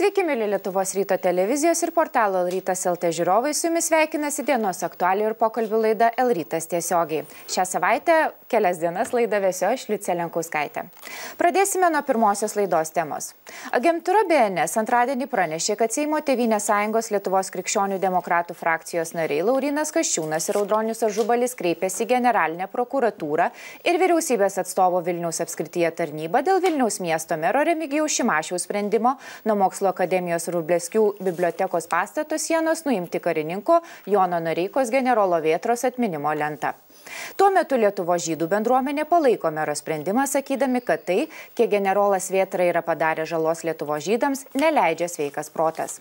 Sveiki, mėly Lietuvos ryto televizijos ir portalo Rytas LT žiūrovai, su jumis sveikinasi dienos aktualių ir pokalbių laida Elrytas tiesiogiai. Šią savaitę kelias dienas laida vėsio aš Liucija Lenkuskaitė. Pradėsime nuo pirmosios laidos temos. Agentūra BNS antradienį pranešė, kad Seimo Tevinės sąjungos Lietuvos krikščionių demokratų frakcijos nariai Laurinas Kaščiūnas ir Audronius Ažubalis kreipėsi į generalinę prokuratūrą ir vyriausybės atstovo Vilniaus apskrityje tarnybą dėl Vilniaus miesto mero Remigijaus Šimašiaus sprendimo nuo Mokslo akademijos Rubleskių bibliotekos pastato sienos nuimti karininko Jono Nareikos generolo Vietros atminimo lentą. Tuo metu Lietuvo žydų bendruomenė palaiko mero sprendimą, sakydami, kad tai, kiek generolas Vietra yra padarę žalos Lietuvo žydams, neleidžia sveikas protas.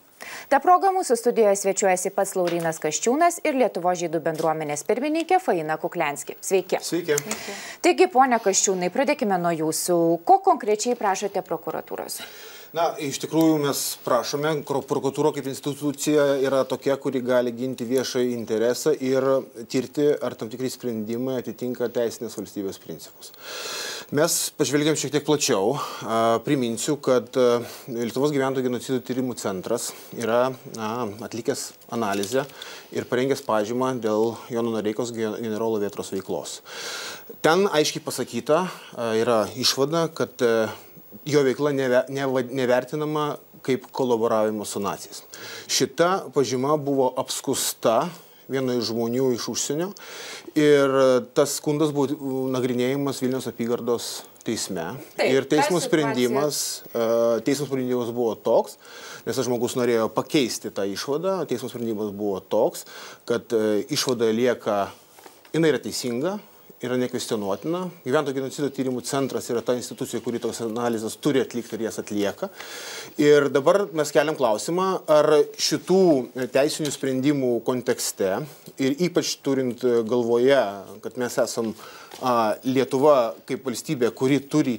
Ta proga mūsų studijoje svečiuojasi pats Laurinas Kaščiūnas ir Lietuvo žydų bendruomenės pirmininkė Faina Kuklenski. Sveiki. Sveiki. Taigi, ponia Kaščiūnai, pradėkime nuo jūsų. Ko konkrečiai prašote prokuratūros? Na, iš tikrųjų mes prašome, prokuratūra kaip institucija yra tokia, kuri gali ginti viešą interesą ir tirti, ar tam tikrai sprendimai atitinka teisinės valstybės principus. Mes pažvelgiam šiek tiek plačiau. Priminsiu, kad Lietuvos gyventojų genocidų tyrimų centras yra na, atlikęs analizę ir parengęs pažymą dėl Jono Nareikos generolo Vietros veiklos. Ten aiškiai pasakyta yra išvada, kad jo veikla neve, neve, nevertinama kaip kolaboravimo su nacijais. Šita pažyma buvo apskusta vieno iš žmonių iš užsienio ir tas skundas buvo nagrinėjimas Vilnius apygardos teisme. Taip, ir teismo sprendimas, teismo sprendimas buvo toks, nes tas žmogus norėjo pakeisti tą išvadą, teismo sprendimas buvo toks, kad išvada lieka, jinai yra teisinga, yra nekvestionuotina. Gyventojų genocido tyrimų centras yra ta institucija, kuri tos analizės turi atlikti ir jas atlieka. Ir dabar mes keliam klausimą, ar šitų teisinių sprendimų kontekste ir ypač turint galvoje, kad mes esam a, Lietuva kaip valstybė, kuri turi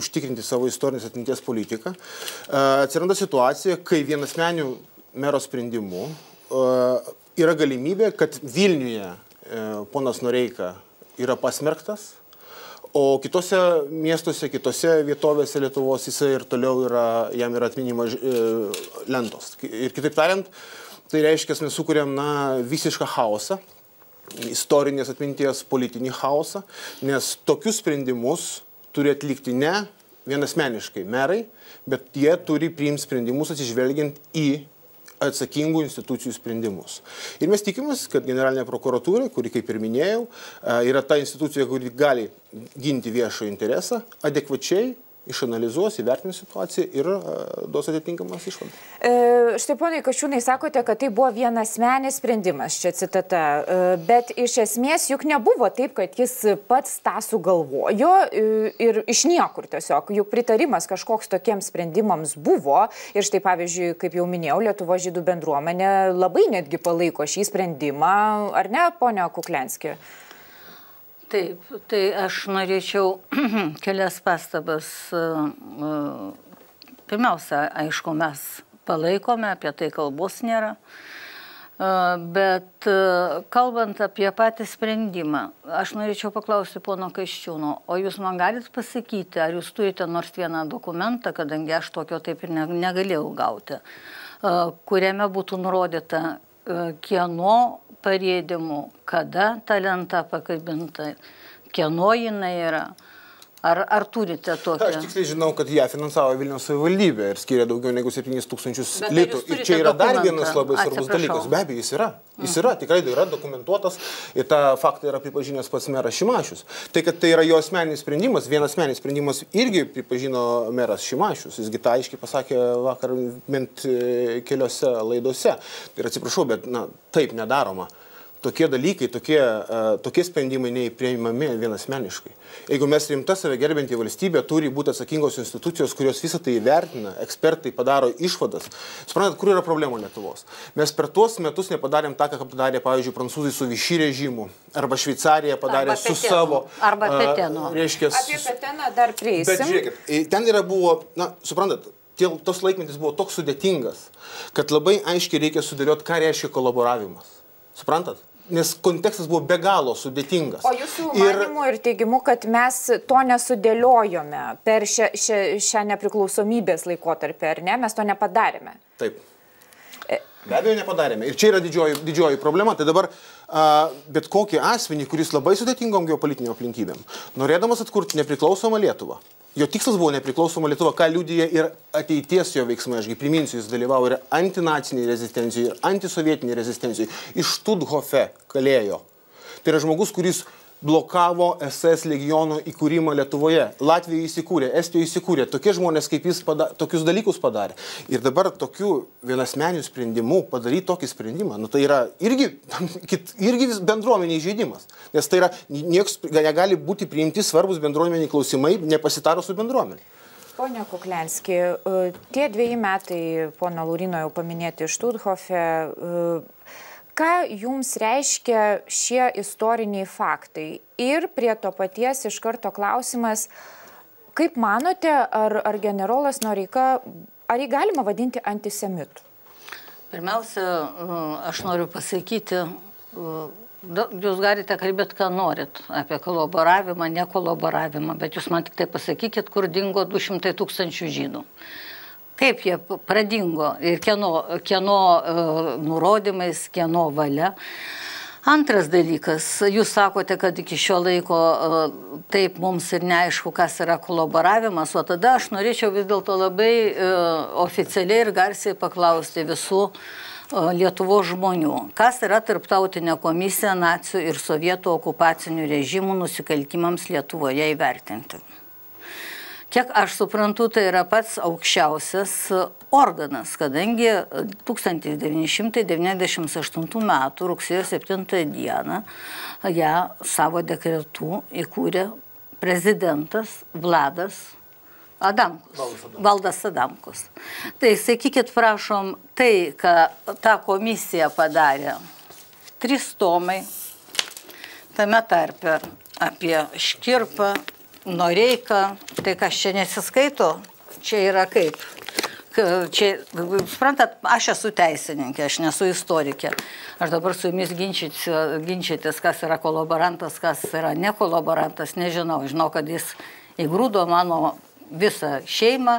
užtikrinti savo istorinės atminties politiką, a, atsiranda situacija, kai vienasmenių mero sprendimu a, yra galimybė, kad Vilniuje ponas Noreika yra pasmerktas, o kitose miestuose, kitose vietovėse Lietuvos jisai ir toliau yra, jam yra atminimo e, lentos. Ir kitaip tariant, tai reiškia, mes sukūrėm na, visišką chaosą, istorinės atminties politinį chaosą, nes tokius sprendimus turi atlikti ne vienasmeniškai merai, bet jie turi priimti sprendimus atsižvelgiant į atsakingų institucijų sprendimus. Ir mes tikimės, kad generalinė prokuratūra, kuri, kaip ir minėjau, yra ta institucija, kuri gali ginti viešo interesą, adekvačiai išanalizuos, įvertins situaciją ir uh, duos atitinkamas išvadas. E, štai, poniai Kašiūnai, sakote, kad tai buvo vienas menis sprendimas, čia citata, e, bet iš esmės juk nebuvo taip, kad jis pats tą sugalvojo e, ir iš niekur tiesiog, juk pritarimas kažkoks tokiems sprendimams buvo ir štai, pavyzdžiui, kaip jau minėjau, Lietuvo žydų bendruomenė labai netgi palaiko šį sprendimą, ar ne, ponia Kuklenski? Taip, tai aš norėčiau kelias pastabas. E, e, pirmiausia, aišku, mes palaikome, apie tai kalbos nėra. E, bet kalbant apie patį sprendimą, aš norėčiau paklausti pono Kaiščiūno, o jūs man galit pasakyti, ar jūs turite nors vieną dokumentą, kadangi aš tokio taip ir negalėjau gauti, kuriame būtų nurodyta, kieno parėdimų, kada ta lenta pakabinta, kieno jinai yra. Ar, ar turite tokią? Aš tiksliai žinau, kad ją finansavo Vilniaus savivaldybė ir skiria daugiau negu 7 tūkstančius litų. Ir čia yra dar vienas labai svarbus dalykas. Be abejo, jis yra. Jis yra, tikrai yra dokumentuotas ir tą faktą yra pripažinęs pats meras Šimašius. Tai, kad tai yra jo asmeninis sprendimas, vienas asmeninis sprendimas irgi pripažino meras Šimašius. Jisgi tą aiškiai pasakė vakar bent e, keliose laidose. Ir atsiprašau, bet na, taip nedaroma tokie dalykai, tokie, tokie sprendimai neįprieimami vienasmeniškai. Jeigu mes rimta save gerbinti valstybė, turi būti atsakingos institucijos, kurios visą tai vertina, ekspertai padaro išvadas. Suprantat, kur yra problema Lietuvos? Mes per tuos metus nepadarėm tą, ką padarė, pavyzdžiui, prancūzai su Vichy režimu, arba Šveicarija padarė arba su petenu, savo. Arba Petenu. Uh, reiškia, Apie Peteną dar prieisim. Bet žiūrėkit, ten yra buvo, na, suprantat, tie, tos laikmetis buvo toks sudėtingas, kad labai aiškiai reikia sudėlioti, ką reiškia kolaboravimas. Suprantat? Nes kontekstas buvo be galo sudėtingas. O jūsų manimu ir, ir teigimu, kad mes to nesudėliojome per šią, šią, šią nepriklausomybės laikotarpį, ar ne? Mes to nepadarėme. Taip. Be abejo, nepadarėme. Ir čia yra didžioji, didžioji problema. Tai dabar a, bet kokį asmenį, kuris labai sudėtingom geopolitiniam aplinkybėm, norėdamas atkurti nepriklausomą Lietuvą, Jo tikslas buvo nepriklausoma Lietuva, ką liudyja ir ateities jo veiksmai. Ašgi priminsiu, jis dalyvavo ir antinaciniai rezistencijai, ir antisovietiniai rezistencijai. Iš Studhofe kalėjo. Tai yra žmogus, kuris blokavo SS legiono įkūrimą Lietuvoje. Latvijoje įsikūrė, Estijoje įsikūrė. Tokie žmonės kaip jis pada, tokius dalykus padarė. Ir dabar tokiu vienasmenių sprendimu padaryti tokį sprendimą, nu, tai yra irgi, irgi bendruomeniai žaidimas. Nes tai yra, nieks negali būti priimti svarbus bendruomeniai klausimai, nepasitarus su bendruomenė. Pone Kuklenski, e, tie dviejai metai, pono Laurino jau paminėti iš Tudhofe, ką jums reiškia šie istoriniai faktai? Ir prie to paties iš karto klausimas, kaip manote, ar, ar generolas Noreika, ar jį galima vadinti antisemitu? Pirmiausia, aš noriu pasakyti, jūs galite kalbėti, ką norit apie kolaboravimą, nekolaboravimą, bet jūs man tik tai pasakykit, kur dingo 200 tūkstančių žydų kaip jie pradingo ir kieno, kieno uh, nurodymais, kieno valia. Antras dalykas, jūs sakote, kad iki šio laiko uh, taip mums ir neaišku, kas yra kolaboravimas, o tada aš norėčiau vis dėlto labai uh, oficialiai ir garsiai paklausti visų Lietuvo žmonių, kas yra tarptautinė komisija nacijų ir sovietų okupacinių režimų nusikaltimams Lietuvoje įvertinti. Kiek aš suprantu, tai yra pats aukščiausias organas, kadangi 1998 m. rugsėjo 7 d. ją savo dekretu įkūrė prezidentas Vladas Adamkus. Valdas Adamkus. Tai sakykit, prašom, tai, ką ta komisija padarė, trys tomai, tame tarpe apie Škirpą, Noreika, tai kas čia nesiskaito, čia yra kaip. Čia, suprantat, aš esu teisininkė, aš nesu istorikė. Aš dabar su jumis ginčytis, kas yra kolaborantas, kas yra nekolaborantas, nežinau. Žinau, kad jis įgrūdo mano visą šeimą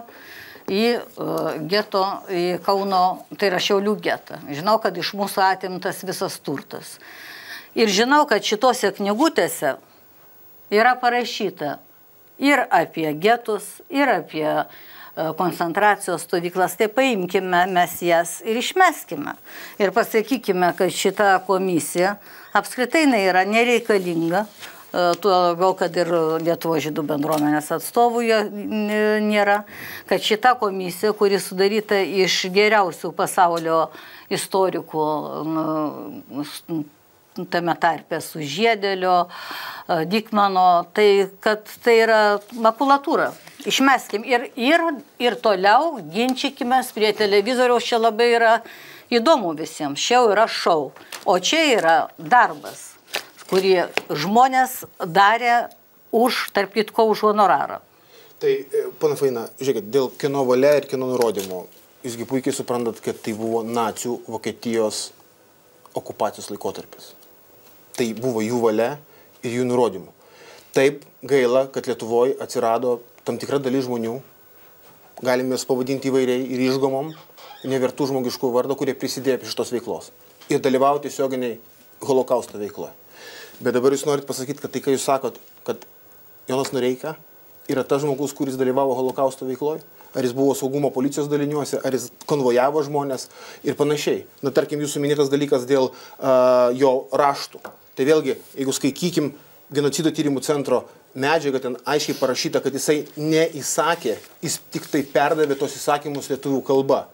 į uh, geto, į Kauno, tai yra Šiaulių getą. Žinau, kad iš mūsų atimtas visas turtas. Ir žinau, kad šitose knygutėse yra parašyta, ir apie getus, ir apie e, koncentracijos stovyklas, tai paimkime mes jas ir išmeskime. Ir pasakykime, kad šita komisija apskritai yra nereikalinga, e, tuo labiau, kad ir Lietuvo žydų bendruomenės atstovų nėra, kad šita komisija, kuri sudaryta iš geriausių pasaulio istorikų, tame tarpe su Žiedėlio, Dikmano, tai kad tai yra makulatūra. Išmeskim ir, ir, ir toliau ginčykime prie televizoriaus, čia labai yra įdomu visiems, čia yra šau, o čia yra darbas, kurį žmonės darė už, tarp kitko, už honorarą. Tai, e, pana Faina, žiūrėkit, dėl kino valia ir kino nurodymų, jūsgi puikiai suprantat, kad tai buvo nacijų Vokietijos okupacijos laikotarpis tai buvo jų valia ir jų nurodymų. Taip gaila, kad Lietuvoje atsirado tam tikra dalis žmonių, galime jas pavadinti įvairiai ir išgomom, nevertų žmogiškų vardo, kurie prisidėjo prie šitos veiklos ir dalyvavo tiesioginiai holokausto veikloje. Bet dabar jūs norit pasakyti, kad tai, ką jūs sakot, kad Jonas Noreika yra tas žmogus, kuris dalyvavo holokausto veikloje, ar jis buvo saugumo policijos daliniuose, ar jis konvojavo žmonės ir panašiai. Na, tarkim, jūsų minėtas dalykas dėl uh, jo raštų. Tai vėlgi, jeigu skaitykim genocido tyrimų centro medžiagą, ten aiškiai parašyta, kad jisai neįsakė, jis tik tai perdavė tos įsakymus lietuvių kalba.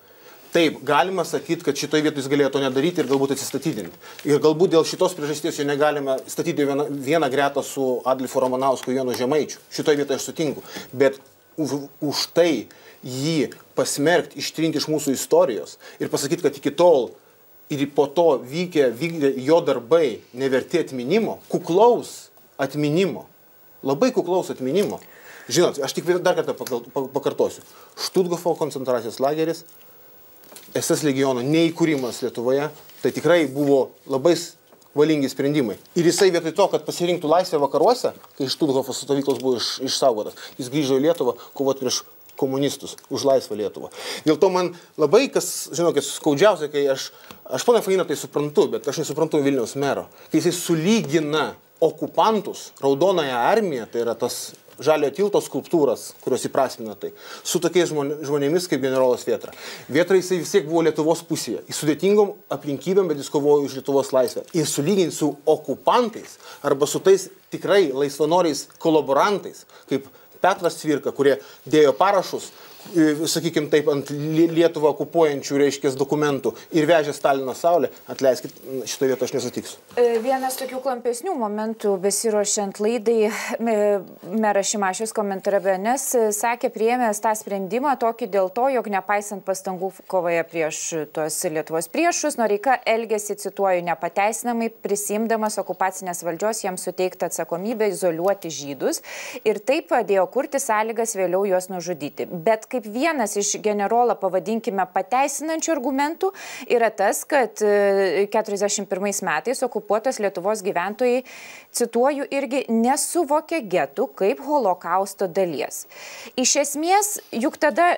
Taip, galima sakyti, kad šitoje vietoje jis galėjo to nedaryti ir galbūt atsistatydinti. Ir galbūt dėl šitos priežasties jo negalime statyti vieną, vieną gretą su Adlifu Romanausku Jonu Žemaičiu. Šitoje vietoje aš sutinku. Bet už, už tai jį pasmerkti, ištrinti iš mūsų istorijos ir pasakyti, kad iki tol ir po to vykę, vykdė jo darbai neverti atminimo, kuklaus atminimo, labai kuklaus atminimo. Žinot, aš tik dar kartą pakartosiu. Štutgofo koncentracijos lageris, SS legiono neįkūrimas Lietuvoje, tai tikrai buvo labai valingi sprendimai. Ir jisai vietoj to, kad pasirinktų laisvę vakaruose, kai iš Tudhofo stovyklos buvo iš, išsaugotas, jis grįžo į Lietuvą kovoti prieš komunistus, už laisvą Lietuvą. Dėl to man labai, kas, žinokit, skaudžiausia, kai aš, aš ponia Faina tai suprantu, bet aš nesuprantu Vilniaus mero, kai jisai sulygina okupantus, raudonąją armiją, tai yra tas žalio tilto skulptūras, kurios įprasmina tai, su tokiais žmonėmis kaip generolas Vietra. Vietra jisai vis tiek buvo Lietuvos pusėje. Į sudėtingom aplinkybėm, bet jis kovojo už Lietuvos laisvę. Ir sulyginti su okupantais arba su tais tikrai laisvanoriais kolaborantais, kaip Petras Cvirka, kurie dėjo parašus sakykime taip, ant Lietuvą okupuojančių, reiškia, dokumentų ir vežė Stalino saulę, atleiskit, šitoje vietoje aš nesutiksiu. E, vienas tokių klampesnių momentų, besiruošiant laidai, meras Šimašius komentare BNS sakė, priėmęs tą sprendimą tokį dėl to, jog nepaisant pastangų kovoje prieš tuos Lietuvos priešus, Noreika elgėsi, cituoju, nepateisinamai prisimdamas okupacinės valdžios jiems suteiktą atsakomybę izoliuoti žydus ir taip padėjo kurti sąlygas vėliau juos nužudyti. Bet kaip vienas iš generolą, pavadinkime, pateisinančių argumentų yra tas, kad 41 e, metais okupuotos Lietuvos gyventojai, cituoju, irgi nesuvokė getų kaip holokausto dalies. Iš esmės, juk tada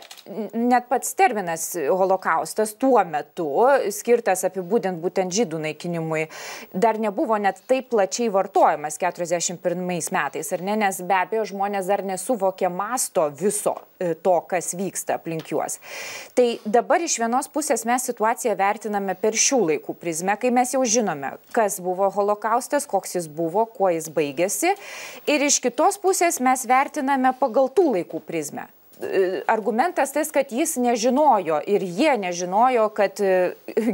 net pats terminas holokaustas tuo metu, skirtas apibūdint būtent žydų naikinimui, dar nebuvo net taip plačiai vartojamas 41 metais, ar ne, nes be abejo žmonės dar nesuvokė masto viso e, to, kas kas vyksta aplink juos. Tai dabar iš vienos pusės mes situaciją vertiname per šių laikų prizmę, kai mes jau žinome, kas buvo holokaustas, koks jis buvo, kuo jis baigėsi. Ir iš kitos pusės mes vertiname pagal tų laikų prizmę argumentas tas, kad jis nežinojo ir jie nežinojo, kad e,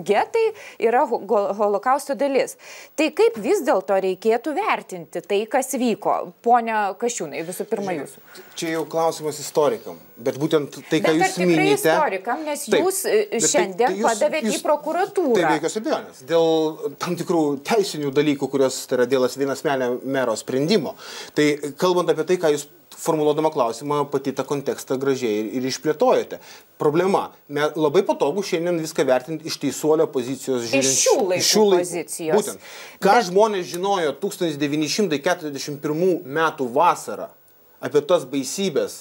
getai yra holokausto dalis. Tai kaip vis dėlto reikėtų vertinti tai, kas vyko? Pone Kašiūnai, visų pirma jūsų. Čia jau klausimas istorikam, bet būtent tai, ką bet jūs minite. Istorikam, nes taip, jūs e, tai- šiandien tai, tai jūs, padavėte jūs, į prokuratūrą. Tai be jokios abejonės. Dėl tam tikrų teisinių dalykų, kurios tai yra dėl vienasmenio mero sprendimo. Tai kalbant apie tai, ką jūs formuluodama klausimą pati tą kontekstą gražiai ir, ir išplėtojate. Problema, me, labai patogu šiandien viską vertinti iš teisuolio pozicijos žiūrint. Iš šių laikų, šių laikų pozicijos. Būtent. Ką Bet... žmonės žinojo 1941 metų vasarą apie tas baisybės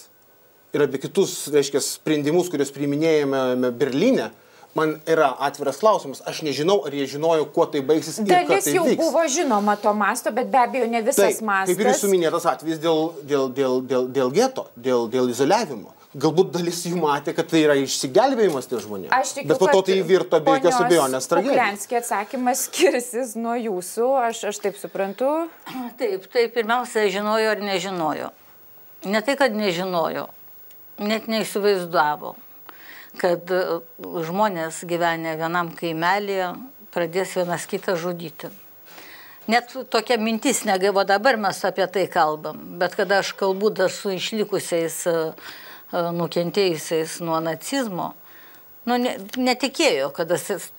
ir apie kitus, reiškia, sprendimus, kuriuos priiminėjame Berlyne, man yra atviras klausimas. Aš nežinau, ar jie žinojo, kuo tai baigsis. Dalis tai jau vyks. buvo žinoma to masto, bet be abejo ne visas Taip, mastas. Kaip ir jūsų minėtas atvejis dėl, dėl, dėl, dėl, dėl geto, dėl, dėl izoliavimo. Galbūt dalis jų matė, kad tai yra išsigelbėjimas tie žmonės. Aš tikiu, bet po to tai virto be jokios abejonės tragedija. Klenskė atsakymas skirsis nuo jūsų, aš, aš taip suprantu. Taip, tai pirmiausia, žinojo ar nežinojo. Ne tai, kad nežinojo, net neįsivaizdavo kad e, žmonės gyvenę vienam kaimelėje pradės vienas kitą žudyti. Net tokia mintis negavo, dabar mes apie tai kalbam, bet kada aš kalbu dar su išlikusiais e, e, nukentėjusiais nuo nacizmo, nu, ne, netikėjo, kada,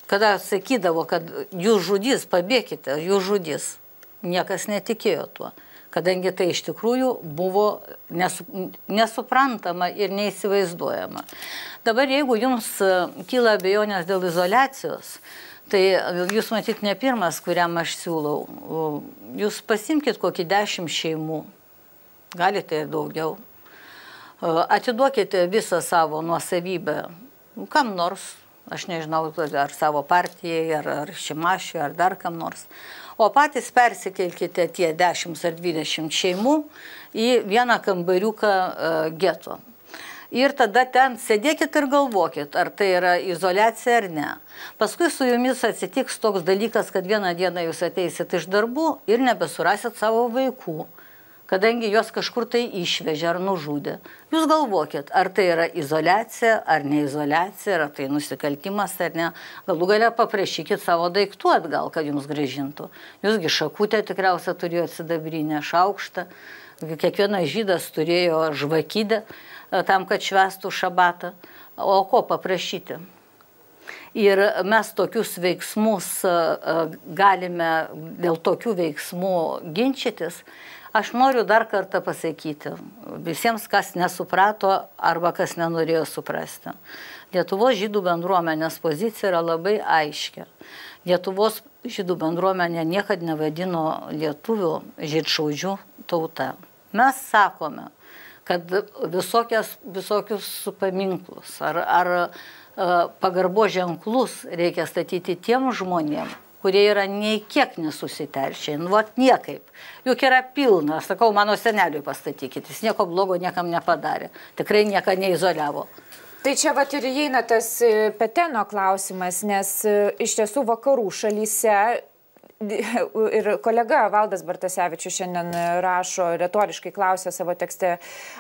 kada sakydavo, kad jūs žudys, pabėkite, jūs žudys. Niekas netikėjo tuo kadangi tai iš tikrųjų buvo nesu, nesuprantama ir neįsivaizduojama. Dabar jeigu jums e, kyla abejonės dėl izolacijos, tai jūs matyt ne pirmas, kuriam aš siūlau. Jūs pasimkite kokį dešimt šeimų, galite ir daugiau. E, atiduokite visą savo nuosavybę kam nors, aš nežinau, ar savo partijai, ar, ar šimašiui, ar dar kam nors o patys persikelkite tie 10 ar 20 šeimų į vieną kambariuką e, geto. Ir tada ten sėdėkit ir galvokit, ar tai yra izolacija ar ne. Paskui su jumis atsitiks toks dalykas, kad vieną dieną jūs ateisit iš darbų ir nebesurasit savo vaikų kadangi juos kažkur tai išvežė ar nužudė. Jūs galvokit, ar tai yra izolacija, ar ne izolacija, ar tai nusikaltimas, ar ne. Galų galę paprašykit savo daiktų atgal, kad jums gražintų. Jūsgi šakutę tikriausiai turėjo atsidabrinę šaukštą. Kiekvienas žydas turėjo žvakydę e, tam, kad švestų šabatą. O ko paprašyti? Ir mes tokius veiksmus e, e, galime dėl tokių veiksmų ginčytis, Aš noriu dar kartą pasakyti visiems, kas nesuprato arba kas nenorėjo suprasti. Lietuvos žydų bendruomenės pozicija yra labai aiški. Lietuvos žydų bendruomenė niekada nevadino lietuvių žydšaudžių tauta. Mes sakome, kad visokias, visokius paminklus ar, ar e, pagarbo ženklus reikia statyti tiem žmonėm, kurie yra nei kiek nesusiterčiai, nu, vat niekaip. Juk yra pilna, sakau, mano seneliui pastatykit, jis nieko blogo niekam nepadarė, tikrai nieko neizoliavo. Tai čia va ir įeina tas e, Peteno klausimas, nes e, iš tiesų vakarų šalyse ir kolega Valdas Bartasevičius šiandien rašo, retoriškai klausė savo tekste,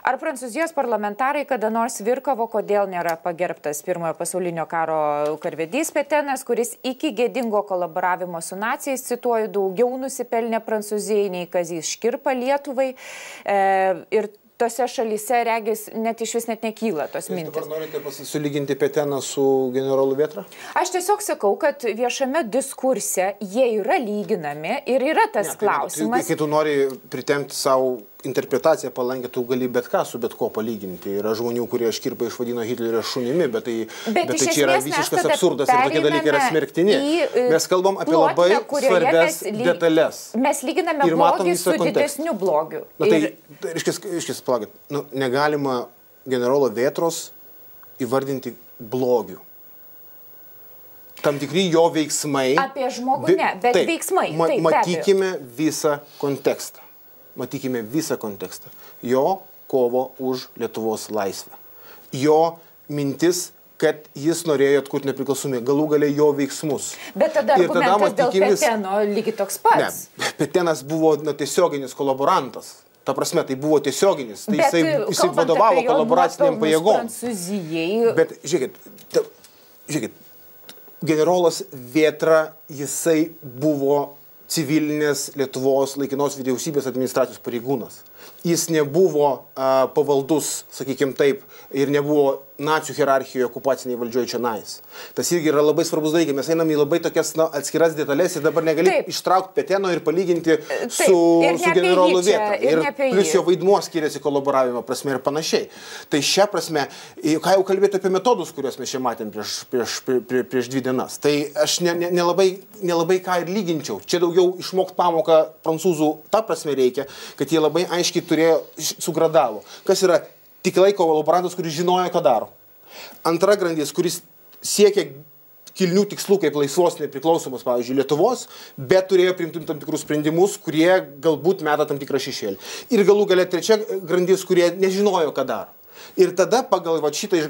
ar prancūzijos parlamentarai kada nors virkavo, kodėl nėra pagerbtas pirmojo pasaulinio karo karvedys Petenas, kuris iki gėdingo kolaboravimo su nacijais, cituoju, daugiau nusipelnė Prancūzijai nei Kazys Škirpa Lietuvai. E, ir tose šalyse regis net iš vis net nekyla tos mintis. Ar norite sulyginti Peteną su generolu Vietra? Aš tiesiog sakau, kad viešame diskurse jie yra lyginami ir yra tas ne, tai, klausimas. Kai, kai tu nori pritemti savo interpretacija palankia, tu gali bet ką su bet ko palyginti. Yra žmonių, kurie škirpą išvadino Hitlerio šunimi, bet tai, bet bet tai čia yra visiškas absurdas ir tokie dalykai yra smerktini. E, mes kalbam apie plotmę, labai svarbias lyg... detalės. Mes lyginame ir blogį su kontekstą. didesniu blogiu. Na, tai, ir... tai reiškia, reiškia palaukit, nu, negalima generolo Vėtros įvardinti blogiu tam tikri jo veiksmai. Apie žmogų ne, bet taip, veiksmai. Ma, taip, matykime visą kontekstą matykime visą kontekstą. Jo kovo už Lietuvos laisvę. Jo mintis kad jis norėjo atkurti nepriklausomybę, galų galia jo veiksmus. Bet tada ir tada matykimis... Peteno lygiai toks pats. Ne, Petenas buvo na, tiesioginis kolaborantas. Ta prasme, tai buvo tiesioginis. Tai Bet, jisai, jisai vadovavo kolaboraciniam pajėgom. Prancūzijai. Bet žiūrėkit, ta, žiūrėkit, generolas Vietra, jisai buvo civilinės Lietuvos laikinos vyriausybės administracijos pareigūnas. Jis nebuvo a, pavaldus, sakykime taip, ir nebuvo nacijų hierarchijoje okupaciniai valdžioje čia nais. Tas irgi yra labai svarbus dalykas. Mes einame į labai tokias na, atskiras detalės ir dabar negali Taip. ištraukti Peteno ir palyginti Taip. su, su generolu Vietra. Ir, ir plus jo vaidmuo skiriasi kolaboravimo prasme ir panašiai. Tai šią prasme, ką jau kalbėti apie metodus, kuriuos mes čia matėm prieš, prieš, prie, prieš dvi dienas, tai aš nelabai ne, ne, ne, ne ką ir lyginčiau. Čia daugiau išmokti pamoką prancūzų tą prasme reikia, kad jie labai aiškiai turėjo, sugradavo. Kas yra tik laiko kolaborantas, kuris žinojo, ką daro. Antra grandis, kuris siekia kilnių tikslų kaip laisvos nepriklausomos, pavyzdžiui, Lietuvos, bet turėjo priimti tam tikrus sprendimus, kurie galbūt meta tam tikrą šešėlį. Ir galų galia trečia grandis, kurie nežinojo, ką daro. Ir tada pagal va, šitą,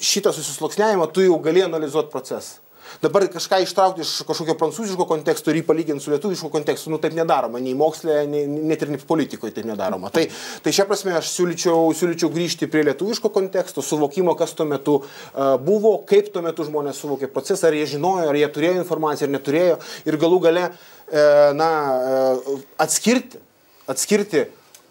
šitą susisloksniavimą tu jau gali analizuoti procesą. Dabar kažką ištraukti iš kažkokio prancūziško konteksto ir jį palyginti su lietuvišku kontekstu, nu taip nedaroma, nei mokslė, nei, net ir politikoje taip nedaroma. Tai, tai šia prasme aš siūlyčiau, siūlyčiau grįžti prie lietuviško konteksto, suvokimo, kas tuo metu uh, buvo, kaip tuo metu žmonės suvokė procesą, ar jie žinojo, ar jie turėjo informaciją, ar neturėjo. Ir galų gale, uh, na, uh, atskirti, atskirti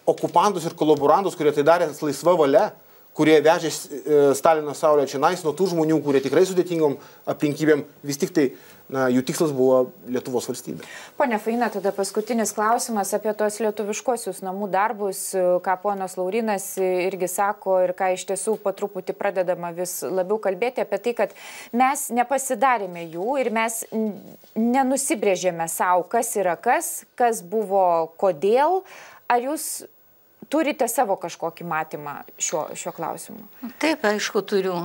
okupantus ir kolaborantus, kurie tai darė laisva valia kurie vežė e, Stalino saulę čia nais, nuo tų žmonių, kurie tikrai sudėtingom aplinkybėm vis tik tai na, jų tikslas buvo Lietuvos valstybė. Pone Faina, tada paskutinis klausimas apie tos lietuviškosius namų darbus, ką ponas Laurinas irgi sako ir ką iš tiesų po truputį pradedama vis labiau kalbėti apie tai, kad mes nepasidarėme jų ir mes nenusibrėžėme savo, kas yra kas, kas buvo kodėl. Ar jūs turite savo kažkokį matymą šiuo, šiuo klausimu? Taip, aišku, turiu.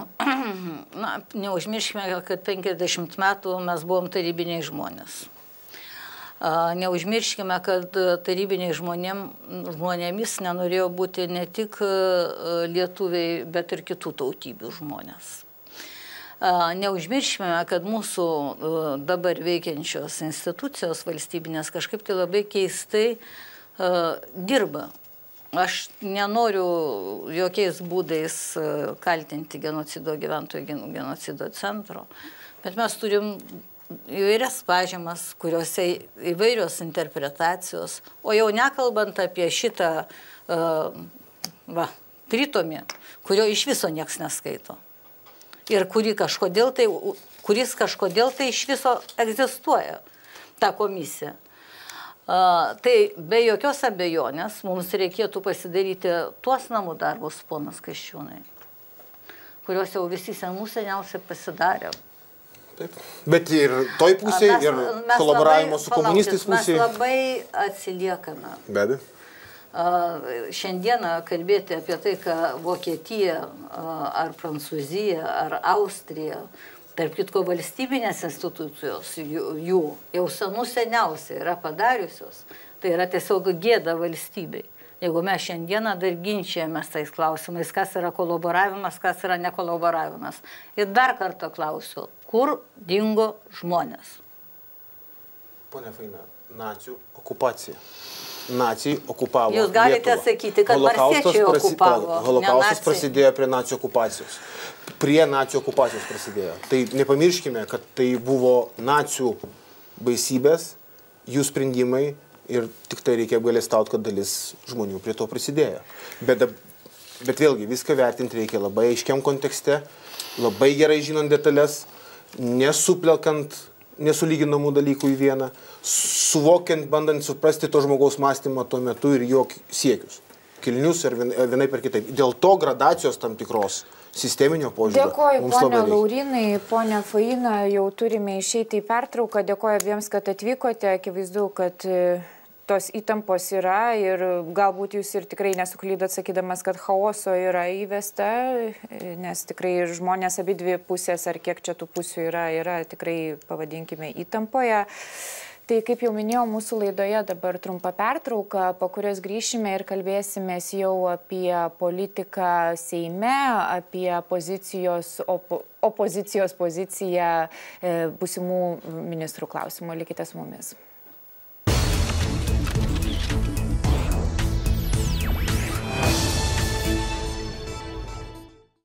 Na, neužmirškime, kad 50 metų mes buvom tarybiniai žmonės. Neužmirškime, kad tarybiniai žmonėm, žmonėmis nenorėjo būti ne tik lietuviai, bet ir kitų tautybių žmonės. Neužmirškime, kad mūsų dabar veikiančios institucijos valstybinės kažkaip tai labai keistai dirba Aš nenoriu jokiais būdais e, kaltinti genocido gyventojų genocido centro, bet mes turim įvairias pažymas, kuriuose įvairios interpretacijos, o jau nekalbant apie šitą uh, va, tritomį, kurio iš viso nieks neskaito. Ir kuri kažkodėl tai, kuris kažkodėl tai iš viso egzistuoja, ta komisija. Tai be jokios abejonės mums reikėtų pasidaryti tuos namų darbus, ponas Kaščiūnai, kuriuos jau visi senų seniausiai pasidarė. Taip. Bet ir toj pusėje, ir kolaboravimo su komunistais pusėje. Mes labai atsiliekame. Be abejo. Šiandieną kalbėti apie tai, ką Vokietija ar Prancūzija ar Austrija, tarp kitko valstybinės institucijos jų jau senų seniausiai yra padariusios, tai yra tiesiog gėda valstybei. Jeigu mes šiandieną dar ginčiamės tais klausimais, kas yra kolaboravimas, kas yra nekolaboravimas. Ir dar kartą klausiu, kur dingo žmonės? Pone Faina, nacijų okupacija nacijai okupavo. Jūs galite Lietuvą. sakyti, kad holokaustas, prasi... okupavo, holokaustas prasidėjo prie nacijų okupacijos. Prie nacijų okupacijos prasidėjo. Tai nepamirškime, kad tai buvo nacijų baisybės, jų sprendimai ir tik tai reikia apgalėstauti, kad dalis žmonių prie to prisidėjo. Bet, bet vėlgi viską vertinti reikia labai aiškiam kontekste, labai gerai žinant detalės, nesuplekant nesulyginamų dalykų į vieną, suvokiant, bandant suprasti to žmogaus mąstymą tuo metu ir jo siekius. Kilnius ir vienai per kitaip. Dėl to gradacijos tam tikros sisteminio požiūrio. Dėkoju, ponia Laurinai, ponia Faina, jau turime išeiti į pertrauką. Dėkoju abiems, kad atvykote. Akivaizdu, kad tos įtampos yra ir galbūt jūs ir tikrai nesuklydot sakydamas, kad chaoso yra įvesta, nes tikrai žmonės abi dvi pusės, ar kiek čia tų pusių yra, yra tikrai, pavadinkime, įtampoje. Tai kaip jau minėjau, mūsų laidoje dabar trumpa pertrauka, po kurios grįšime ir kalbėsime jau apie politiką Seime, apie pozicijos, opo, opozicijos poziciją e, busimų ministrų klausimų. Likite su mumis.